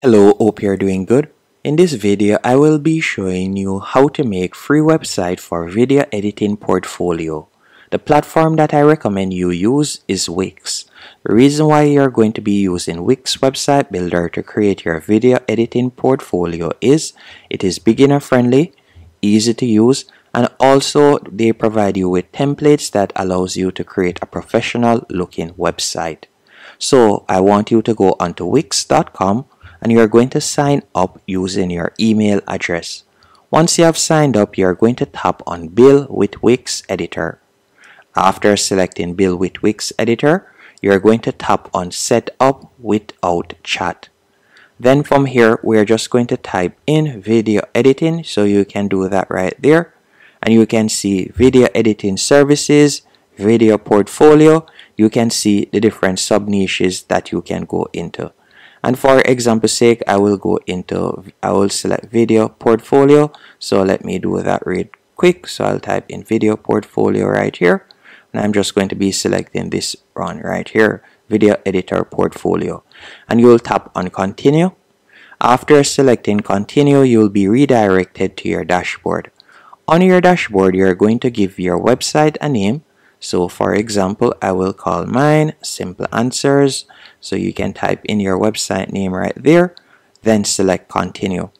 Hello, hope you're doing good. In this video, I will be showing you how to make free website for video editing portfolio. The platform that I recommend you use is Wix. The reason why you're going to be using Wix website builder to create your video editing portfolio is it is beginner friendly, easy to use, and also they provide you with templates that allows you to create a professional looking website. So I want you to go onto wix.com and you are going to sign up using your email address. Once you have signed up, you are going to tap on Build with Wix Editor. After selecting Build with Wix Editor, you are going to tap on Set up without chat. Then from here, we are just going to type in video editing. So you can do that right there. And you can see video editing services, video portfolio. You can see the different sub niches that you can go into and for example sake I will go into I will select video portfolio. So let me do that real quick. So I'll type in video portfolio right here. And I'm just going to be selecting this one right here video editor portfolio. And you'll tap on continue. After selecting continue you'll be redirected to your dashboard. On your dashboard you're going to give your website a name so for example, I will call mine Simple Answers. So you can type in your website name right there, then select Continue.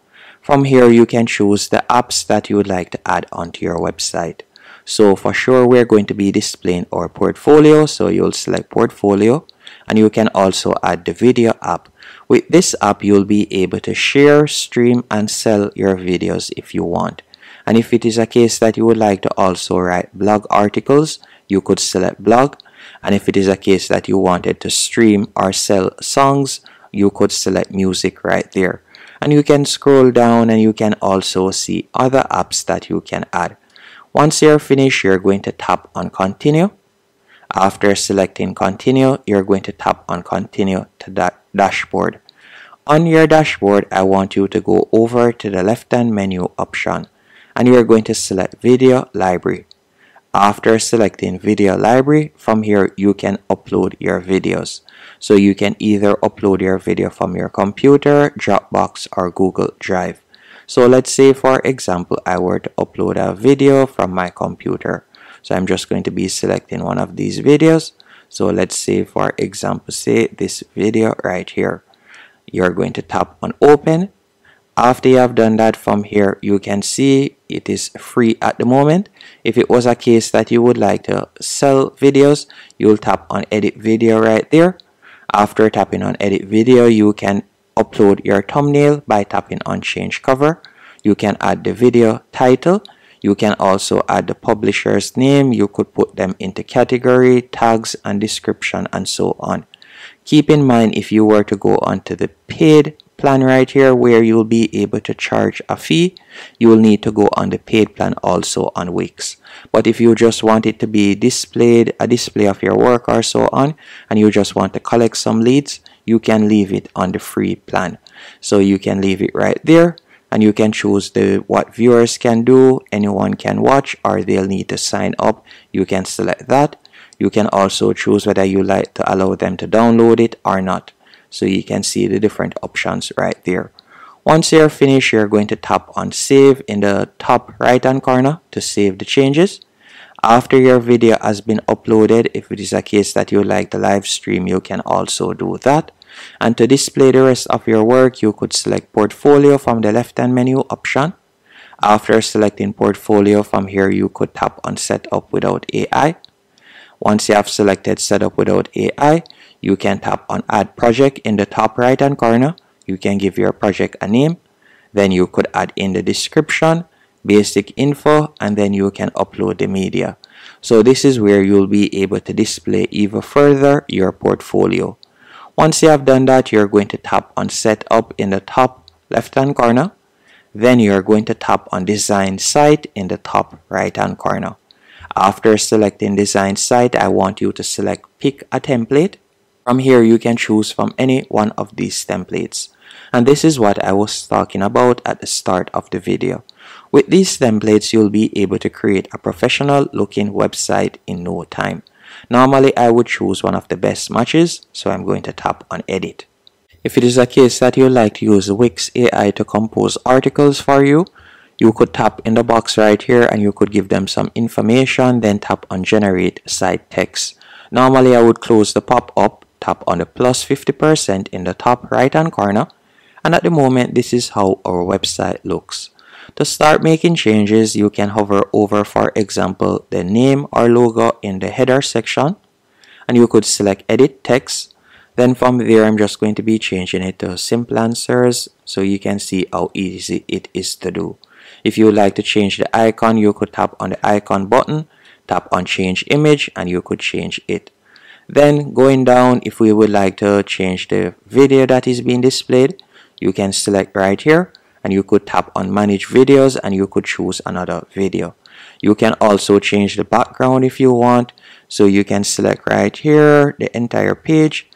From here, you can choose the apps that you would like to add onto your website. So for sure, we're going to be displaying our portfolio. So you'll select Portfolio and you can also add the video app. With this app, you'll be able to share, stream, and sell your videos if you want. And if it is a case that you would like to also write blog articles, you could select blog. And if it is a case that you wanted to stream or sell songs you could select music right there. And you can scroll down and you can also see other apps that you can add. Once you're finished you're going to tap on continue. After selecting continue you're going to tap on continue to that dashboard. On your dashboard I want you to go over to the left hand menu option. And you're going to select video library after selecting video library, from here you can upload your videos. So you can either upload your video from your computer, Dropbox or Google Drive. So let's say for example I were to upload a video from my computer. So I'm just going to be selecting one of these videos. So let's say for example say this video right here. You're going to tap on open after you have done that from here you can see it is free at the moment. If it was a case that you would like to sell videos you'll tap on edit video right there. After tapping on edit video you can upload your thumbnail by tapping on change cover. You can add the video title. You can also add the publisher's name. You could put them into category tags and description and so on. Keep in mind if you were to go onto the paid plan right here where you'll be able to charge a fee. You will need to go on the paid plan also on Wix. But if you just want it to be displayed a display of your work or so on and you just want to collect some leads you can leave it on the free plan. So you can leave it right there and you can choose the what viewers can do anyone can watch or they'll need to sign up. You can select that. You can also choose whether you like to allow them to download it or not so you can see the different options right there. Once you're finished you're going to tap on save in the top right hand corner to save the changes. After your video has been uploaded if it is a case that you like the live stream you can also do that. And to display the rest of your work you could select portfolio from the left hand menu option. After selecting portfolio from here you could tap on set up without AI once you have selected setup without AI you can tap on add project in the top right hand corner. You can give your project a name. Then you could add in the description basic info and then you can upload the media. So this is where you'll be able to display even further your portfolio. Once you have done that you're going to tap on setup in the top left hand corner. Then you're going to tap on design site in the top right hand corner after selecting design site I want you to select pick a template from here, you can choose from any one of these templates. And this is what I was talking about at the start of the video. With these templates, you'll be able to create a professional looking website in no time. Normally, I would choose one of the best matches, so I'm going to tap on edit. If it is a case that you like to use Wix AI to compose articles for you, you could tap in the box right here and you could give them some information then tap on generate site text. Normally I would close the pop-up, tap on the plus 50% in the top right hand corner and at the moment this is how our website looks. To start making changes you can hover over for example the name or logo in the header section and you could select edit text then from there I'm just going to be changing it to simple answers so you can see how easy it is to do. If you would like to change the icon, you could tap on the icon button, tap on change image and you could change it. Then going down, if we would like to change the video that is being displayed, you can select right here and you could tap on manage videos and you could choose another video. You can also change the background if you want. So you can select right here the entire page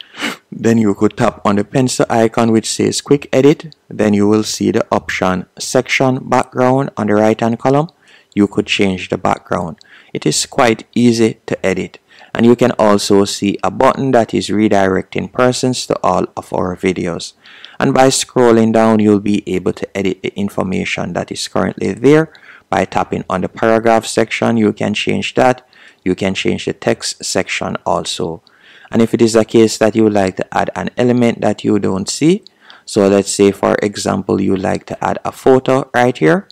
then you could tap on the pencil icon which says quick edit. Then you will see the option section background on the right hand column. You could change the background. It is quite easy to edit. And you can also see a button that is redirecting persons to all of our videos. And by scrolling down, you'll be able to edit the information that is currently there. By tapping on the paragraph section, you can change that. You can change the text section also and if it is a case that you would like to add an element that you don't see so let's say for example you like to add a photo right here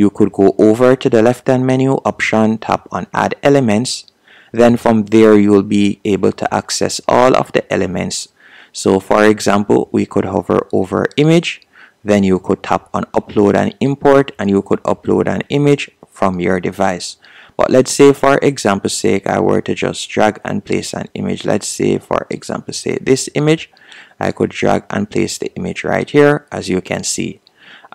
you could go over to the left hand menu option tap on add elements. Then from there you will be able to access all of the elements. So for example we could hover over image then you could tap on upload and import and you could upload an image from your device. But let's say for example sake I were to just drag and place an image let's say for example say this image I could drag and place the image right here as you can see.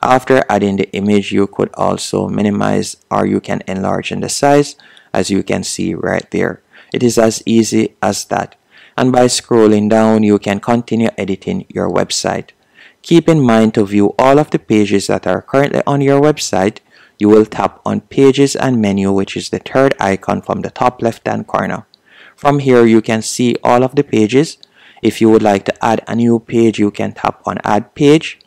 After adding the image you could also minimize or you can enlarge in the size as you can see right there. It is as easy as that. And by scrolling down you can continue editing your website. Keep in mind to view all of the pages that are currently on your website you will tap on pages and menu which is the third icon from the top left hand corner. From here you can see all of the pages. If you would like to add a new page you can tap on add page.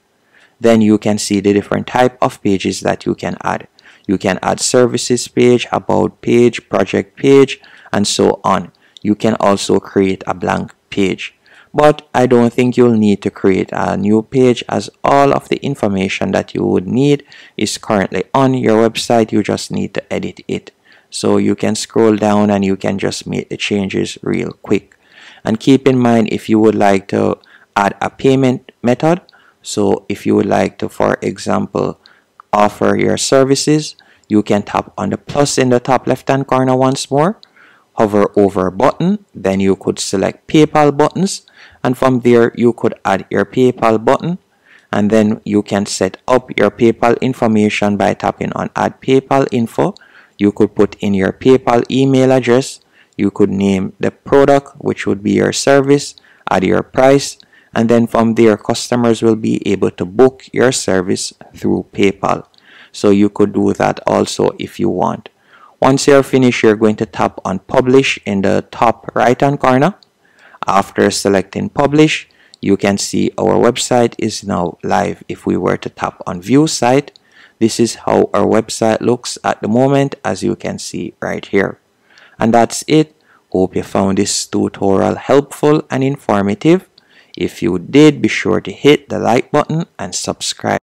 Then you can see the different type of pages that you can add. You can add services page, about page, project page and so on. You can also create a blank page but I don't think you'll need to create a new page as all of the information that you would need is currently on your website. You just need to edit it. So you can scroll down and you can just make the changes real quick. And keep in mind if you would like to add a payment method so if you would like to for example offer your services you can tap on the plus in the top left hand corner once more hover over a button then you could select PayPal buttons and from there you could add your PayPal button and then you can set up your PayPal information by tapping on add PayPal info. You could put in your PayPal email address. You could name the product which would be your service add your price and then from there customers will be able to book your service through PayPal. So you could do that also if you want once you're finished, you're going to tap on publish in the top right hand corner. After selecting publish, you can see our website is now live. If we were to tap on view site, this is how our website looks at the moment as you can see right here. And that's it. Hope you found this tutorial helpful and informative. If you did, be sure to hit the like button and subscribe.